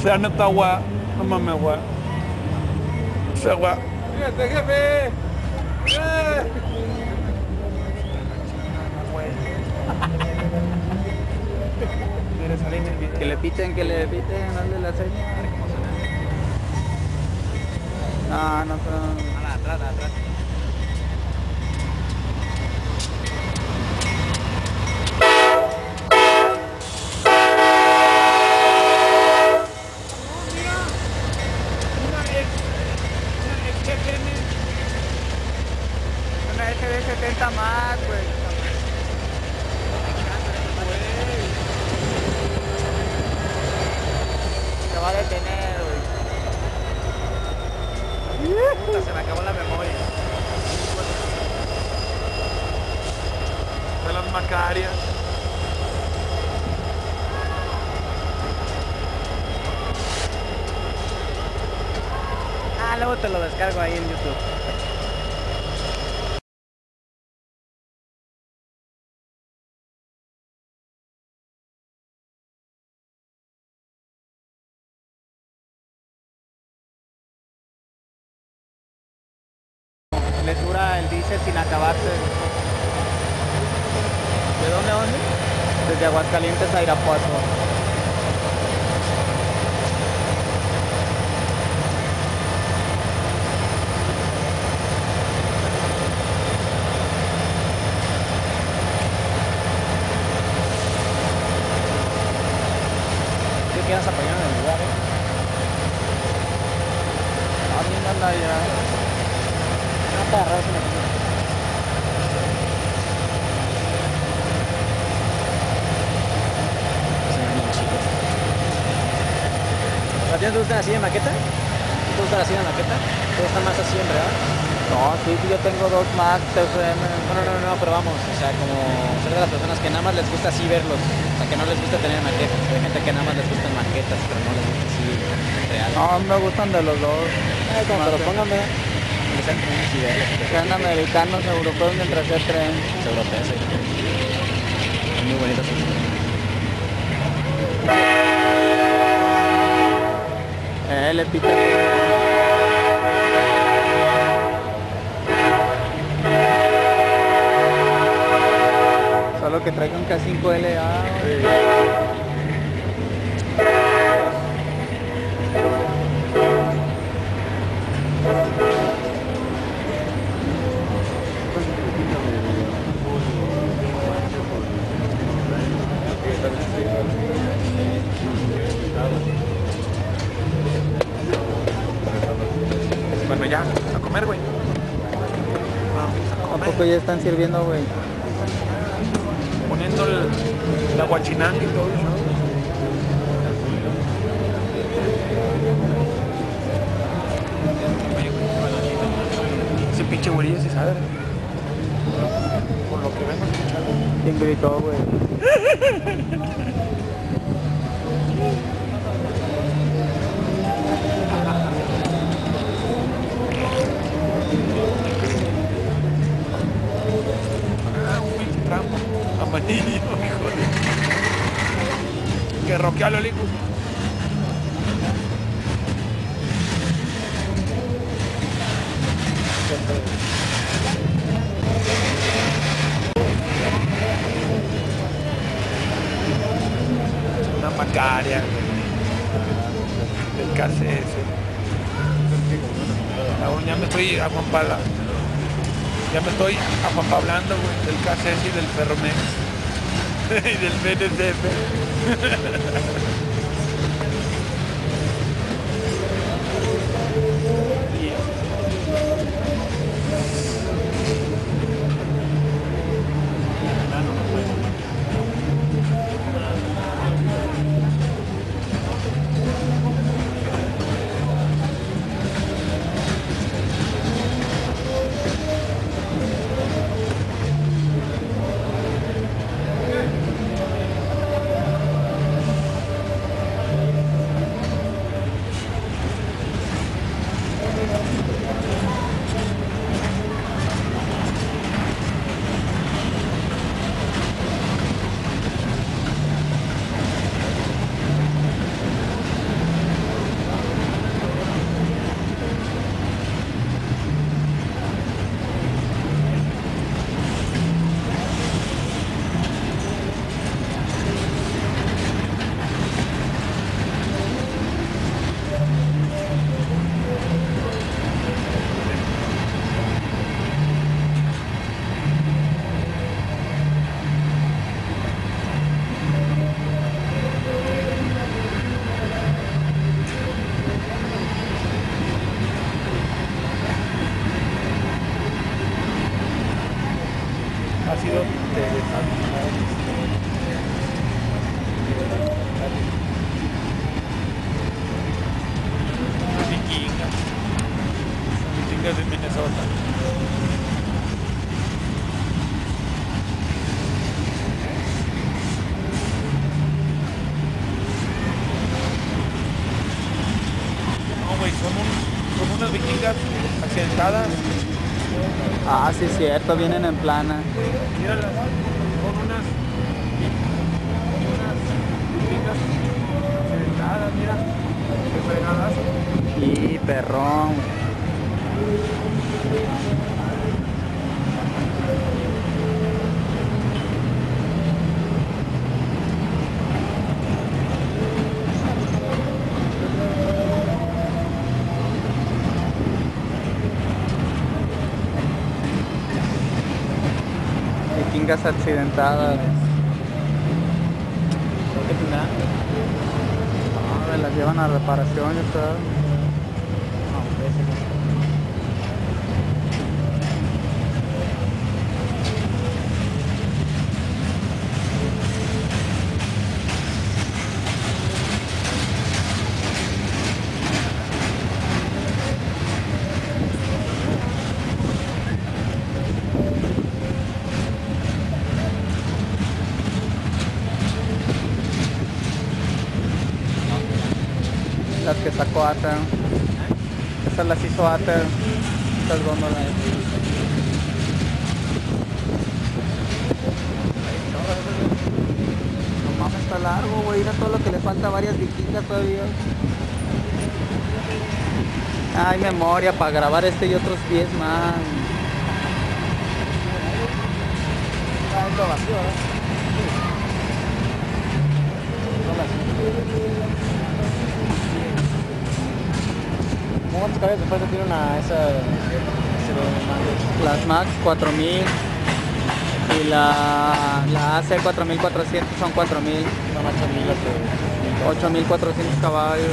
sea neta, güey. No mames, güey. O sea, güey. Fíjate, jefe. ¡Eh! Que le piten, que le piten, dale la seña. Ah, no, no. Atrás, atrás. Una SD 70 más, güey. Se va a detener, güey. Se me acabó la memoria. De las macarias. Ah, luego te lo descargo ahí en YouTube. Sin acabarse. ¿De dónde a dónde? Desde Aguascalientes a Irapuato. ¿Qué quedas apoyado en el lugar, eh? Ah, anda ya. No te agarras en el ¿A ti no te gustan así de maqueta? ¿No ¿Te gustan así de maqueta? ¿Te gusta más así en verdad? No, sí, yo tengo dos Max FM. No, no, no, no, pero vamos, o sea, como ser de las personas que nada más les gusta así verlos, o sea, que no les gusta tener maquetas. Hay gente que nada más les gustan maquetas, pero no les gusta así real. No, me gustan de los dos. Eh, como te lo póngame. Que sean trenes y velas, que Sean americanos, europeos, mientras sea tren. Europeos, sí. Muy bonitos. Le pita. Solo que traigan K5LA. ¿A poco ya están sirviendo, güey? Poniendo el, la guachinanga y todo eso. Ese pinche güerillo se sabe. Por lo que vengo escuchando. ¿Quién gritó, güey? Una macaria. Del KCS. Aún ya me estoy a Juan. Ya me estoy hablando del KCS y del Ferromex. y del BNCF. Vikingas de Minnesota. No, güey, son, un- son unas vikingas accidentadas. Ah, sí, cierto, vienen en plana. Míralas, son unas, unas vikingas accidentadas, mira. Qué fregadazo. Y perrón. Vikingas accidentadas. ¿Qué tendrá? Ah, las llevan a reparación y todo. No, pues, Las que sacó Ater. Esas las hizo Ater. Estas góndolas. No mames, está largo, güey. Mira todo lo que le falta varias vikingas todavía. Hay memoria para grabar este y otros 10 más. ¿verdad? Son ¿Cuántos caballos de fuerza tiene una esa? Las Max 4000 y la, la AC 4400 son 4000. Una marcha mil o 8400 caballos.